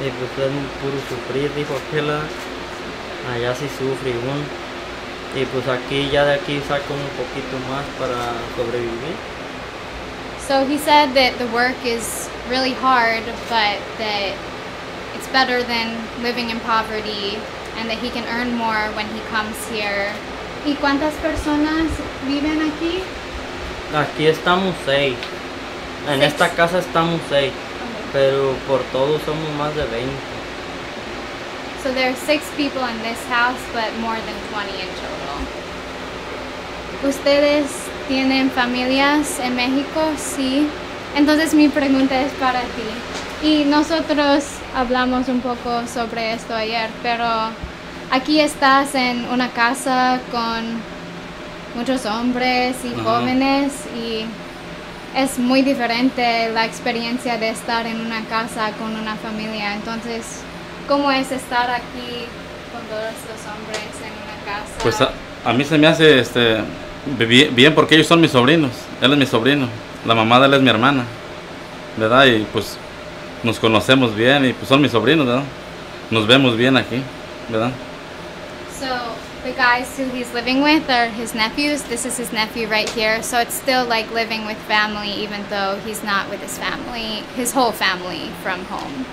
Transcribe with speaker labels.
Speaker 1: Y pues es puro sufrir, dijo aquella. Allá sí sufre uno. Y pues aquí, ya de aquí saco un poquito más para sobrevivir.
Speaker 2: So he said that the work is really hard, but that it's better than living in poverty and that he can earn more when he comes here. ¿Y cuántas personas viven aquí?
Speaker 1: Aquí estamos seis. En
Speaker 2: Seis.
Speaker 1: esta casa estamos seis. Pero por todos somos más de 20.
Speaker 2: So there are six people in this house, but more than 20 in total. ¿Ustedes tienen familias en México? Sí. Entonces mi pregunta es para ti. Y nosotros hablamos un poco sobre esto ayer, pero aquí estás en una casa con muchos hombres y
Speaker 3: Ajá.
Speaker 2: jóvenes y es muy diferente la experiencia de estar en una casa con una familia. Entonces, ¿cómo es estar aquí con todos los hombres en una casa?
Speaker 3: Pues a, a mí se me hace este bi- bien porque ellos son mis sobrinos. Él es mi sobrino. La mamá de él es mi hermana. ¿Verdad? Y pues nos conocemos bien y pues son mis sobrinos, ¿verdad? Nos vemos bien aquí, ¿verdad?
Speaker 2: The guys who he's living with are his nephews. This is his nephew right here. So it's still like living with family, even though he's not with his family, his whole family from home.